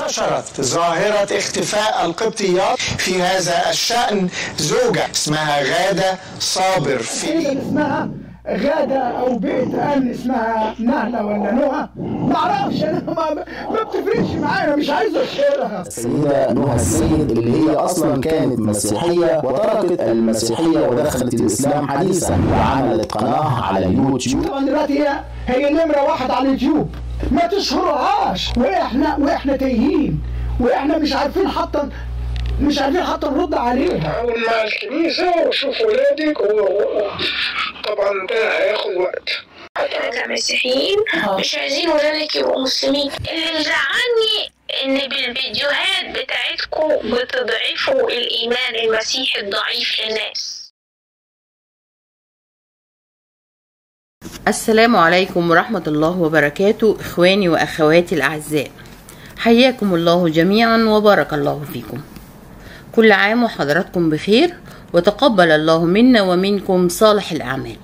انتشرت ظاهرة اختفاء القبطيات في هذا الشأن. زوجة اسمها غادة صابر في اسمها غادة أو بيت أمن اسمها نهلة ولا نهى معرفش أنا ما, ما بتفرقش معايا مش عايز أشهرها السيدة نهى السيد اللي هي أصلا كانت مسيحية وتركت المسيحية ودخلت الإسلام حديثا وعملت قناة على اليوتيوب. طبعا دلوقتي هي هي نمرة واحد على اليوتيوب. ما تشهرهاش. وإحنا وإحنا تايهين. وإحنا مش عارفين حتى مش عارفين حتى نرد عليها. حاول مع الكنيسة وشوف ولادك و- طبعا ده هياخد وقت. إحنا كمسيحيين مش عايزين ولادك يبقوا مسلمين. اللي مزعلني إن بالفيديوهات بتاعتكم بتضعفوا الإيمان المسيحي الضعيف للناس. السلام عليكم ورحمة الله وبركاته إخواني وأخواتي الأعزاء. حياكم الله جميعا وبارك الله فيكم. كل عام وحضراتكم بخير وتقبل الله منا ومنكم صالح الأعمال.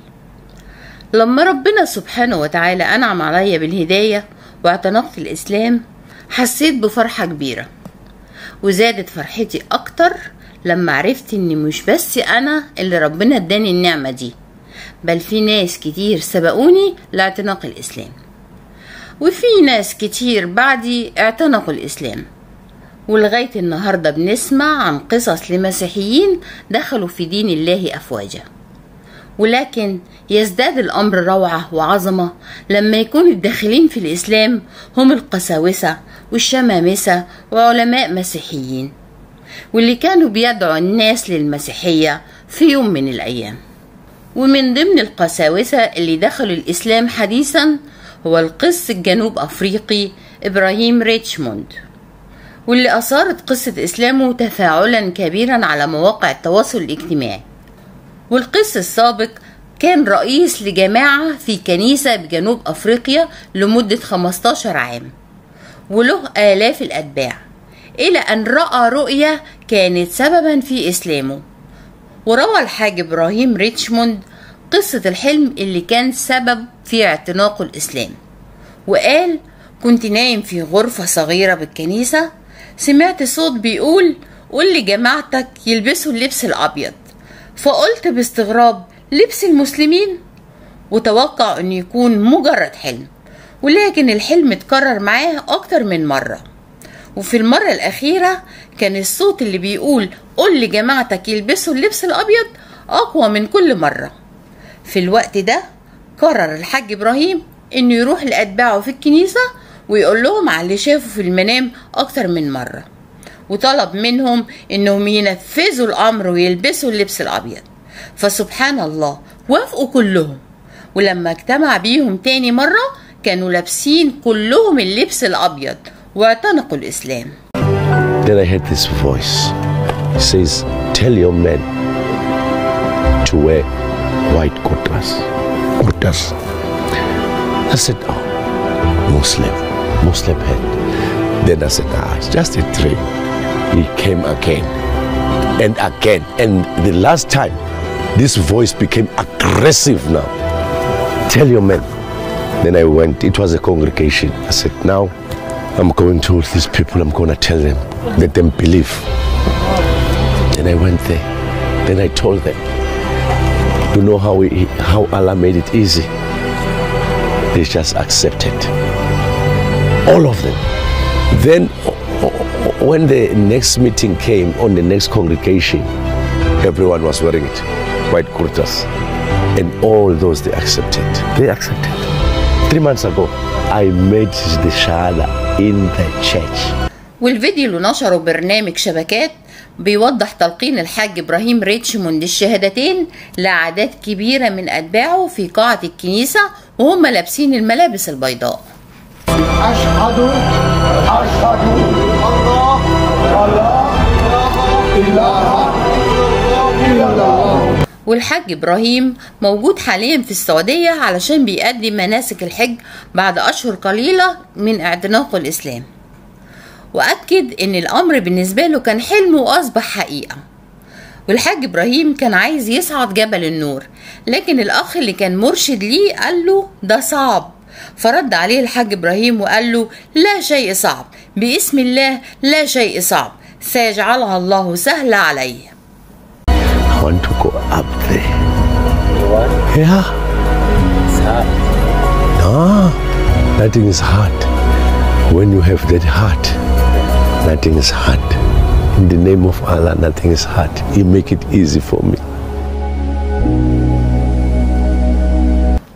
لما ربنا سبحانه وتعالى أنعم عليا بالهداية واعتنقت الإسلام حسيت بفرحة كبيرة. وزادت فرحتي أكتر لما عرفت إن مش بس أنا اللي ربنا اداني النعمة دي. بل في ناس كتير سبقوني لاعتناق الإسلام. وفي ناس كتير بعدي اعتنقوا الإسلام. ولغاية النهاردة بنسمع عن قصص لمسيحيين دخلوا في دين الله أفواجا. ولكن يزداد الأمر روعة وعظمة لما يكون الداخلين في الإسلام هم القساوسة والشمامسة وعلماء مسيحيين. واللي كانوا بيدعوا الناس للمسيحية في يوم من الأيام. ومن ضمن القساوسة اللي دخلوا الإسلام حديثا هو القس الجنوب أفريقي إبراهيم ريتشموند واللي أثارت قصة إسلامه تفاعلا كبيرا على مواقع التواصل الاجتماعي. والقس السابق كان رئيس لجماعة في كنيسة بجنوب أفريقيا لمدة 15 عام وله آلاف الأتباع إلى أن رأى رؤية كانت سببا في إسلامه. وروى الحاج إبراهيم ريتشموند قصة الحلم اللي كان سبب في اعتناقه الإسلام. وقال كنت نايم في غرفة صغيرة بالكنيسة سمعت صوت بيقول قول لجماعتك يلبسوا اللبس الأبيض. فقلت باستغراب لبس المسلمين؟ وتوقع أن يكون مجرد حلم ولكن الحلم اتكرر معاه أكتر من مرة. وفي المرة الأخيرة كان الصوت اللي بيقول قول لجماعتك يلبسوا اللبس الأبيض أقوى من كل مرة. في الوقت ده قرر الحاج إبراهيم إنه يروح لأتباعه في الكنيسة ويقول لهم على اللي شافه في المنام أكتر من مرة. وطلب منهم إنهم ينفذوا الأمر ويلبسوا اللبس الأبيض. فسبحان الله وافقوا كلهم. ولما اجتمع بيهم تاني مرة كانوا لابسين كلهم اللبس الأبيض. واعتنقوا الإسلام Then I heard this voice. It says, Tell your men to wear white kurtas. Kurtas. I said, Oh, Muslim. Muslim head. Then I said, Ah, it's just a dream. He came again and again. And the last time, this voice became aggressive now. Tell your men. Then I went, it was a congregation. I said, Now I'm going to these people, I'm going to tell them, let them believe. Then I went there. Then I told them, you know how, we, how Allah made it easy? They just accepted. All of them. Then, when the next meeting came on the next congregation, everyone was wearing it, white kurtas. And all those they accepted. They accepted. Three months ago, I made the shahada in the church. والفيديو اللي نشره برنامج شبكات بيوضح تلقين الحاج إبراهيم ريتشموند الشهادتين لأعداد كبيرة من أتباعه في قاعة الكنيسة وهم لابسين الملابس البيضاء أشهد أشهد الله الله والحاج إبراهيم موجود حاليا في السعودية علشان بيقدم مناسك الحج بعد أشهر قليلة من اعتناقه الإسلام. وأكد إن الأمر بالنسبة له كان حلم وأصبح حقيقة. والحاج إبراهيم كان عايز يصعد جبل النور لكن الأخ اللي كان مرشد ليه قال له ده صعب. فرد عليه الحاج إبراهيم وقال له لا شيء صعب باسم الله لا شيء صعب سيجعلها الله سهلة علي Yeah. No, nothing is hard. When you have that heart, nothing is hard. In the name of Allah, nothing is hard. He make it easy for me.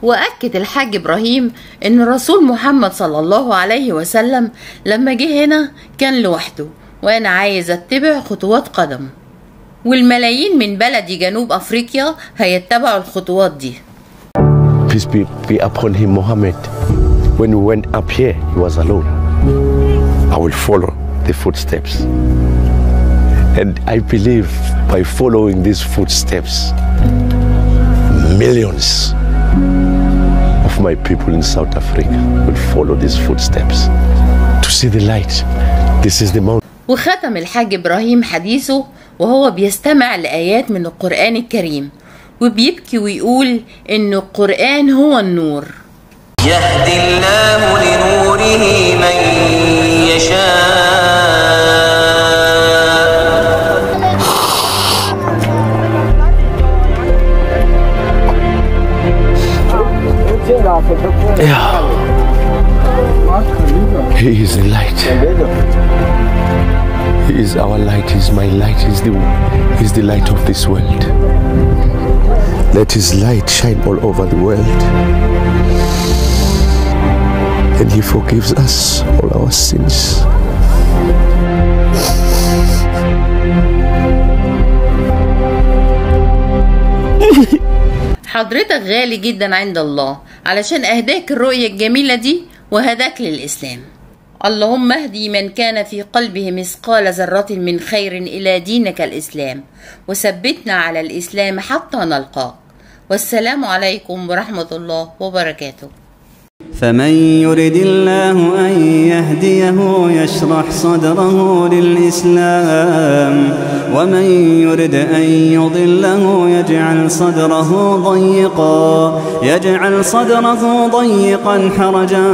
وأكد الحاج إبراهيم إن الرسول محمد صلى الله عليه وسلم لما جه هنا كان لوحده وأنا عايز أتبع خطوات قدمه والملايين من بلدي جنوب أفريقيا هيتبعوا الخطوات دي Peace be, be upon him, Muhammad. When we went up here, he was alone. I will follow the footsteps. And I believe by following these footsteps, millions of my people in South Africa will follow these footsteps to see the light. This is the mountain. وختم الحاج إبراهيم حديثه وهو بيستمع لآيات من القرآن الكريم وبيبكي ويقول إن القرآن هو النور يهدي الله لنوره من يشاء He is the light. He is our light. He is my light. He is the, he is the light of this world. Let His light shine all over the world. And He forgives us all our sins. حضرتك غالي جدا عند الله علشان أهداك الرؤية الجميلة دي وهداك للإسلام اللهم اهدي من كان في قلبه مثقال ذرة من خير إلى دينك الإسلام وثبتنا على الإسلام حتى نلقاك. والسلام عليكم ورحمة الله وبركاته. فمن يرد الله أن يهديه يشرح صدره للإسلام ومن يرد أن يضله يجعل صدره ضيقا يجعل صدره ضيقا حرجا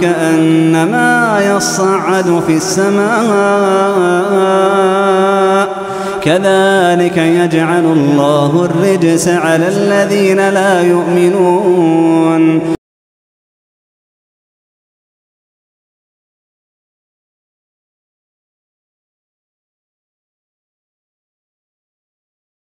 كأنما يصعد في السماء. كذلك يجعل الله الرجس على الذين لا يؤمنون.